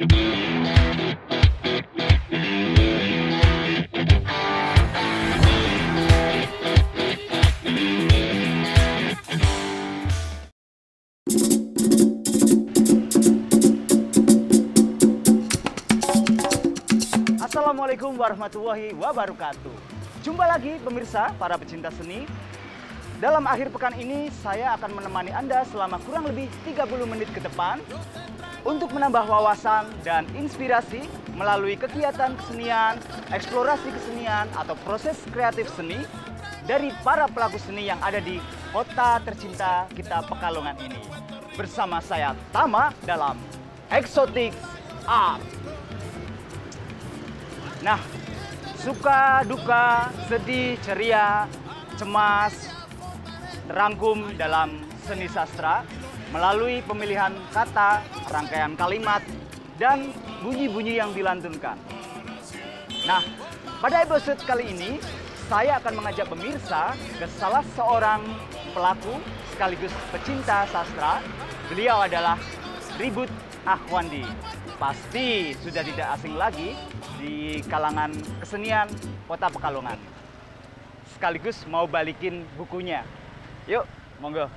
Assalamualaikum warahmatullahi wabarakatuh. Jumpa lagi pemirsa para pecinta seni. Dalam akhir pekan ini saya akan menemani Anda selama kurang lebih 30 menit ke depan untuk menambah wawasan dan inspirasi melalui kegiatan kesenian, eksplorasi kesenian atau proses kreatif seni dari para pelaku seni yang ada di kota tercinta kita Pekalongan ini. Bersama saya Tama dalam Exotics Art. Nah, suka, duka, sedih, ceria, cemas, terangkum dalam seni sastra melalui pemilihan kata, rangkaian kalimat, dan bunyi-bunyi yang dilantunkan. Nah, pada episode kali ini, saya akan mengajak pemirsa ke salah seorang pelaku sekaligus pecinta sastra. Beliau adalah Ribut Ahwandi. Pasti sudah tidak asing lagi di kalangan kesenian Kota Pekalongan. Sekaligus mau balikin bukunya. Yuk, monggo.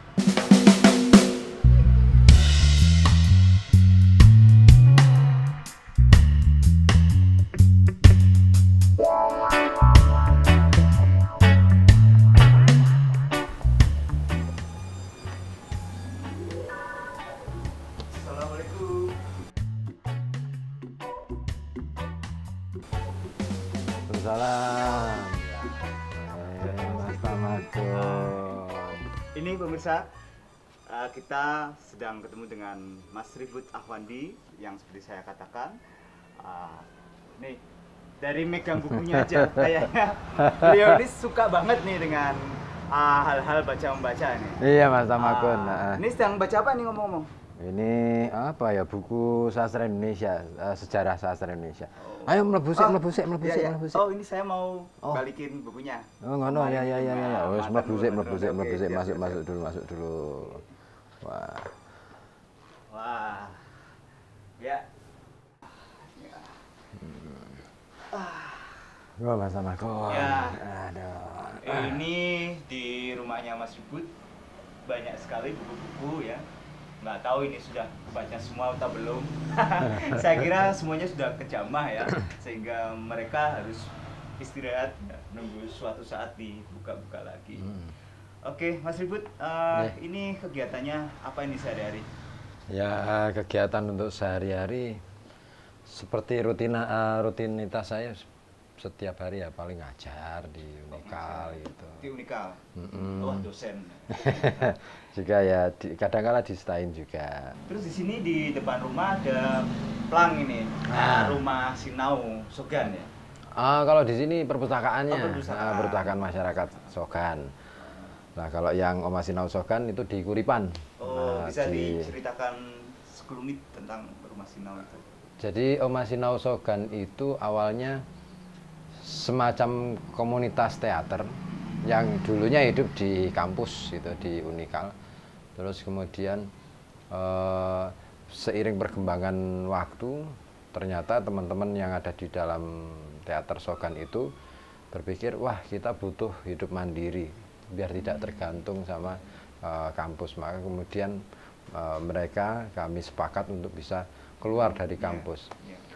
Pemirsa, eh, kita sedang ketemu dengan Mas Ribut Ahwandi yang seperti saya katakan, ah, nih dari megang bukunya aja kayaknya beliau ini suka banget nih dengan ah, hal-hal baca membaca nih. Iya Mas Tamadon. Ah, ini sedang baca apa nih ngomong-ngomong? Ini apa ya buku sastra Indonesia, eh, sejarah sastra Indonesia. Ayo mlebu sik, Oh, mlebu sik, mlebu iya, sik, iya. mlebu sik. Oh ini saya mau Oh. balikin bukunya. Oh ngono ya ya ya ya. ya. Wis mlebu sik, mlebu sik, mlebu sik, siap, masuk masuk dulu, masuk dulu. Wah. Wah, ya. Ya. Wah Mas Tamadon. Ya. Aduh. Ini di rumahnya Mas Ribut banyak sekali buku-buku ya. Nggak tahu ini sudah baca semua atau belum. Saya kira semuanya sudah kejamah ya, sehingga mereka harus istirahat ya, nunggu suatu saat dibuka-buka lagi. Hmm. Oke, Mas Ribut, Ya. ini kegiatannya apa ini sehari-hari? Ya kegiatan untuk sehari-hari seperti rutina eh, rutinitas saya setiap hari ya paling ngajar di Unikal gitu. Di Unikal. Mm-mm. Wah, dosen. juga ya di, kadang-kala distain juga. Terus di sini di depan rumah ada plang ini, Ah. rumah Sinau Sogan ya. Ah kalau di sini perpustakaannya, Oh, perpustakaan. ah, perpustakaan masyarakat Sogan. Nah kalau yang Oma Sinau Sogan itu di Kuripan. Oh, Nah, bisa di- diceritakan sekelumit tentang rumah Sinau itu. Jadi Oma Sinau Sogan itu awalnya semacam komunitas teater yang dulunya hidup di kampus itu di Unikal. Terus kemudian eh, seiring perkembangan waktu ternyata teman-teman yang ada di dalam teater Sogan itu berpikir wah kita butuh hidup mandiri biar tidak tergantung sama eh, kampus maka kemudian eh, mereka kami sepakat untuk bisa keluar dari kampus. Iya.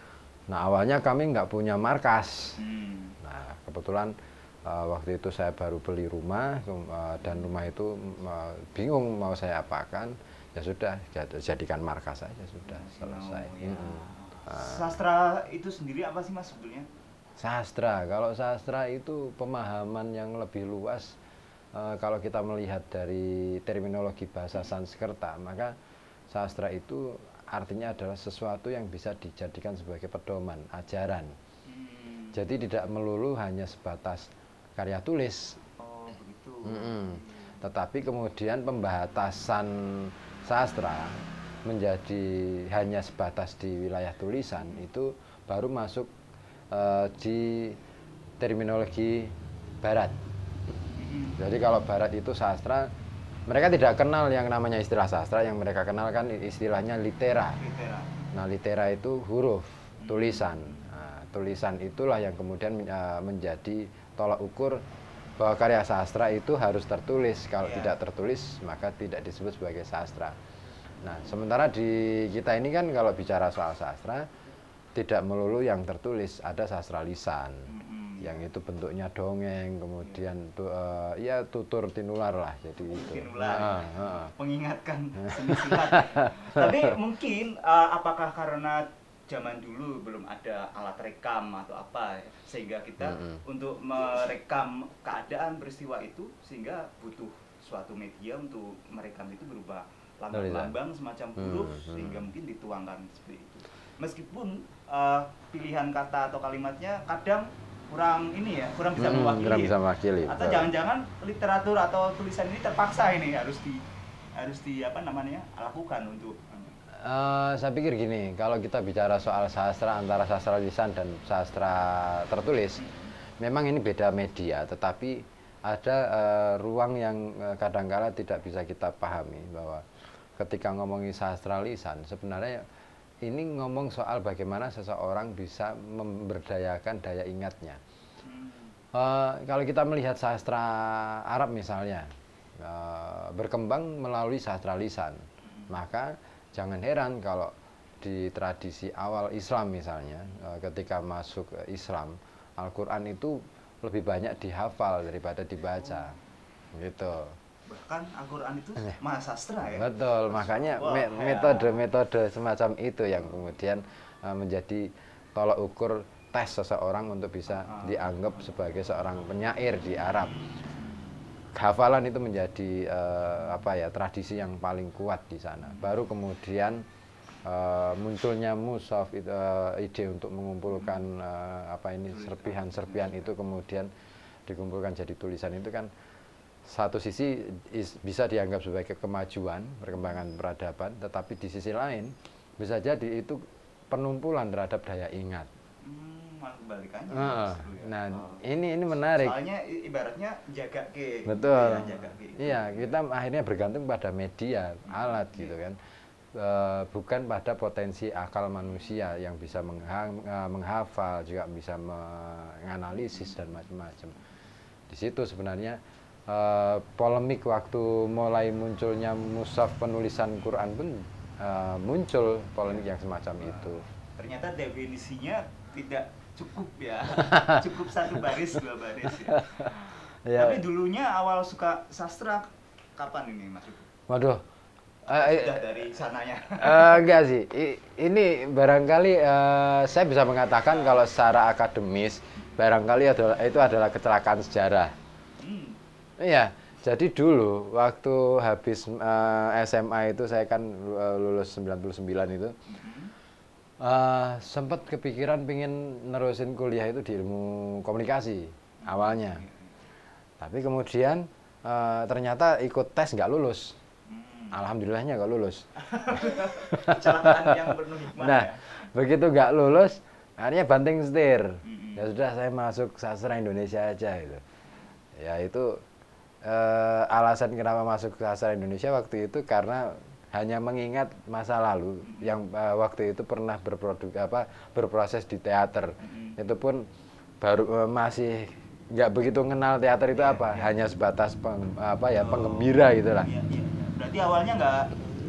Nah awalnya kami nggak punya markas. Hmm. Nah kebetulan eh, waktu itu saya baru beli rumah eh, dan rumah itu eh, bingung mau saya apakan. Ya sudah jad- jadikan markas saja sudah selesai. Sinau, ya. Ah. Sastra itu sendiri apa sih Mas sebetulnya? Sastra, kalau sastra itu pemahaman yang lebih luas. Eh, kalau kita melihat dari terminologi bahasa Sanskerta, maka sastra itu artinya adalah sesuatu yang bisa dijadikan sebagai pedoman, ajaran. Hmm. Jadi tidak melulu hanya sebatas karya tulis, Oh, begitu. Mm-mm. tetapi kemudian pembatasan sastra menjadi hanya sebatas di wilayah tulisan itu baru masuk eh, di terminologi Barat. Hmm. Jadi kalau Barat itu sastra, mereka tidak kenal yang namanya istilah sastra, yang mereka kenal kan istilahnya litera. Litera. Nah, litera itu huruf, tulisan. Nah, tulisan itulah yang kemudian uh, menjadi tolak ukur bahwa karya sastra itu harus tertulis. Kalau Iya. tidak tertulis, maka tidak disebut sebagai sastra. Nah, sementara di kita ini kan kalau bicara soal sastra, tidak melulu yang tertulis, ada sastra lisan. Mm-mm. Yang itu bentuknya dongeng, kemudian tu, eh, ya tutur tinular lah, jadi itu. Tinular. Nah, ah. mengingatkan seni silat. Tapi mungkin uh, apakah karena zaman dulu belum ada alat rekam atau apa sehingga kita Mm-mm. untuk merekam keadaan peristiwa itu sehingga butuh suatu media untuk merekam itu berupa lambang-lambang semacam huruf Hmm, hmm. sehingga mungkin dituangkan seperti itu. Meskipun uh, pilihan kata atau kalimatnya kadang kurang ini ya, kurang bisa Mm-mm, mewakili. kurang ya. bisa mewakili, Atau jangan-jangan literatur atau tulisan ini terpaksa ini harus di harus di apa namanya lakukan untuk Eh, saya pikir gini, kalau kita bicara soal sastra antara sastra lisan dan sastra tertulis, memang ini beda media, tetapi ada eh, ruang yang eh, kadangkala tidak bisa kita pahami bahwa ketika ngomongin sastra lisan, sebenarnya ini ngomong soal bagaimana seseorang bisa memberdayakan daya ingatnya. Eh, kalau kita melihat sastra Arab misalnya eh, berkembang melalui sastra lisan, maka jangan heran kalau di tradisi awal Islam misalnya, eh, ketika masuk Islam, Al-Quran itu lebih banyak dihafal daripada dibaca, gitu. Bahkan Al-Qur'an itu mahasastra ya. Betul, makanya ya. metode-metode semacam itu yang kemudian uh, menjadi tolak ukur tes seseorang untuk bisa Ah. dianggap sebagai seorang penyair di Arab. Hafalan itu menjadi uh, apa ya tradisi yang paling kuat di sana. Baru kemudian uh, munculnya musaf itu, uh, ide untuk mengumpulkan uh, apa ini serpihan-serpihan itu kemudian dikumpulkan jadi tulisan itu kan satu sisi is- bisa dianggap sebagai kemajuan perkembangan peradaban, tetapi di sisi lain bisa jadi itu penumpulan terhadap daya ingat. Hmm, kebalikannya. Justru ya. Nah, Oh. ini ini menarik. Soalnya ibaratnya jaga ke. Betul. Ya, jaga ke. Iya, kita akhirnya bergantung pada media, alat gitu kan. Eh, bukan pada potensi akal manusia yang bisa mengha- eh, menghafal, juga bisa menganalisis dan macam-macam. Di situ sebenarnya eh, polemik waktu mulai munculnya musaf penulisan Quran pun eh, muncul polemik yang semacam itu. Ternyata definisinya tidak cukup ya. cukup satu baris dua baris ya. Ya. Tapi dulunya awal suka sastra kapan ini Mas? Waduh. Eh, eh, Sudah dari sananya. Eh, enggak sih. I- ini barangkali eh, saya bisa mengatakan kalau secara akademis barangkali adalah itu adalah kecelakaan sejarah. Iya. Jadi dulu waktu habis eh, SMA itu saya kan eh, lulus 99 itu eh, sempat kepikiran pingin nerusin kuliah itu di ilmu komunikasi awalnya. Tapi kemudian eh, ternyata ikut tes nggak lulus. Alhamdulillahnya nggak lulus. Yang penuh hikmah Nah, ya. begitu nggak lulus, akhirnya banting setir. Ya sudah, saya masuk sastra Indonesia aja itu. Ya itu eh, alasan kenapa masuk sastra Indonesia waktu itu karena hanya mengingat masa lalu yang eh, waktu itu pernah berproduk apa berproses di teater. Mm-mm. Itu pun baru eh, masih nggak begitu kenal teater itu Iya, apa, iya. hanya sebatas peng- apa ya penggembira gitulah iya, iya. Berarti awalnya nggak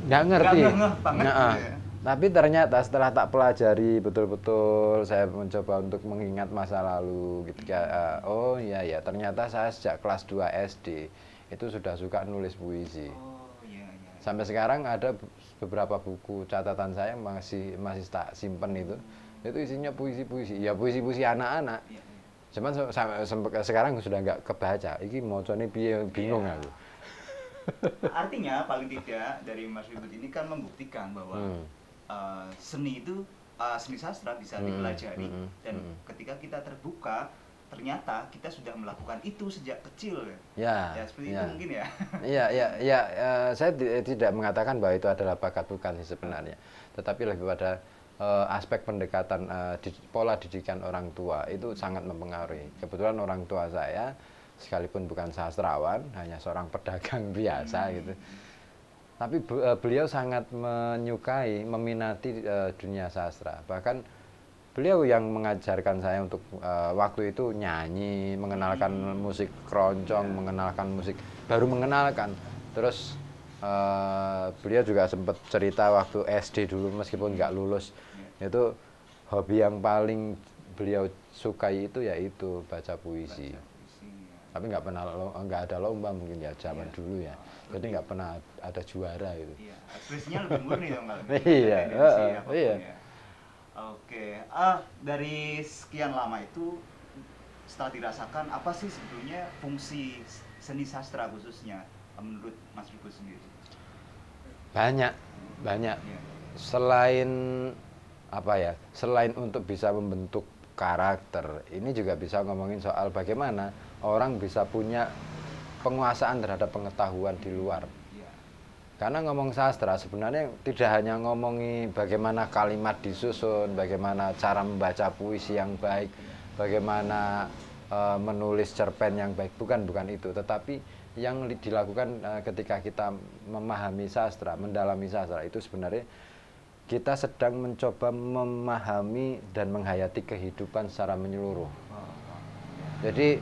nggak ngerti. Nggak ngeh banget Nah, gitu ya. Tapi ternyata setelah tak pelajari betul-betul, saya mencoba untuk mengingat masa lalu. Ketika eh, oh iya ya, ternyata saya sejak kelas 2 SD itu sudah suka nulis puisi. Oh iya iya. Sampai sekarang ada be- beberapa buku catatan saya masih masih tak simpen itu. Itu isinya puisi-puisi. Ya puisi-puisi anak-anak. Iya, iya. Cuman se- sekarang sudah nggak kebaca. Iki piye bingung Iya. aku. Artinya paling tidak dari Mas Ribut ini kan membuktikan bahwa Hmm. Uh, seni itu uh, seni sastra bisa Hmm, dipelajari hmm, dan hmm. ketika kita terbuka ternyata kita sudah melakukan itu sejak kecil ya. Ya, Ya seperti ya. itu mungkin ya. Iya, iya, iya. eh, saya ti- tidak mengatakan bahwa itu adalah bakat bukan sih sebenarnya, tetapi lebih pada eh, aspek pendekatan eh, di- pola didikan orang tua itu sangat mempengaruhi. Kebetulan orang tua saya, sekalipun bukan sastrawan, hanya seorang pedagang biasa gitu, tapi eh, beliau sangat menyukai, meminati eh, dunia sastra. Bahkan beliau yang mengajarkan saya untuk eh, waktu itu nyanyi, mengenalkan musik keroncong, mengenalkan musik baru mengenalkan. Terus beliau juga sempat cerita waktu SD dulu meskipun nggak lulus itu hobi yang paling beliau sukai itu yaitu baca puisi. Tapi nggak pernah nggak ada lomba mungkin ya zaman dulu ya. Jadi nggak pernah ada juara itu. Iya, ekspresinya lebih murni dong kalau Iya, iya. ya. Oke, ah dari sekian lama itu setelah dirasakan apa sih sebetulnya fungsi seni sastra khususnya menurut Mas Riko sendiri? Banyak, banyak. Iya. Selain apa ya? Selain untuk bisa membentuk karakter, ini juga bisa ngomongin soal bagaimana orang bisa punya penguasaan terhadap pengetahuan di luar. Karena ngomong sastra sebenarnya tidak hanya ngomongi bagaimana kalimat disusun, bagaimana cara membaca puisi yang baik, bagaimana eh, menulis cerpen yang baik, bukan bukan itu, tetapi yang dilakukan eh, ketika kita memahami sastra, mendalami sastra itu sebenarnya kita sedang mencoba memahami dan menghayati kehidupan secara menyeluruh. Jadi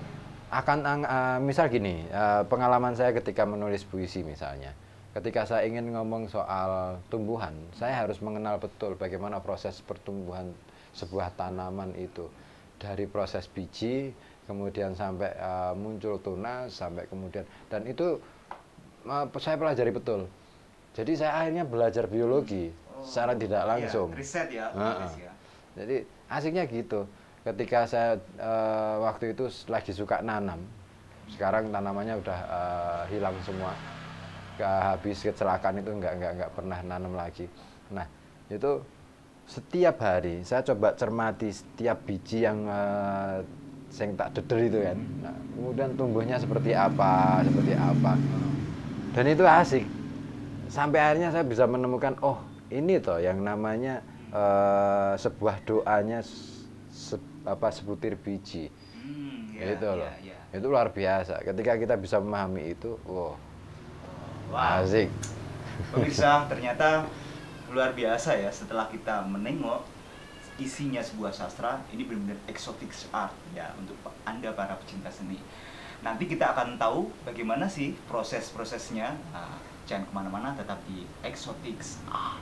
akan eh, misal gini, eh, pengalaman saya ketika menulis puisi misalnya, ketika saya ingin ngomong soal tumbuhan, saya harus mengenal betul bagaimana proses pertumbuhan sebuah tanaman itu dari proses biji, kemudian sampai eh, muncul tunas, sampai kemudian dan itu eh, saya pelajari betul. Jadi saya akhirnya belajar biologi secara tidak Iya, langsung. riset ya, Heeh. tulis ya. Jadi asiknya gitu. Ketika saya eh, waktu itu lagi suka nanam, sekarang tanamannya udah eh, hilang semua. Gak habis kecelakaan itu nggak nggak nggak pernah nanam lagi. Nah itu setiap hari saya coba cermati setiap biji yang yang tak deder itu kan. Nah, kemudian tumbuhnya seperti apa, seperti apa. Dan itu asik. Sampai akhirnya saya bisa menemukan oh ini toh yang namanya eh, sebuah doanya se- apa sebutir biji. Hmm, iya, itu loh. iya. Itu luar biasa. Ketika kita bisa memahami itu, wow, Wow. asik. Pemirsa, ternyata luar biasa ya setelah kita menengok isinya sebuah sastra, ini benar-benar exotic art ya untuk Anda para pecinta seni. Nanti kita akan tahu bagaimana sih proses-prosesnya. Nah, jangan ke mana-mana, tetap di exotic art.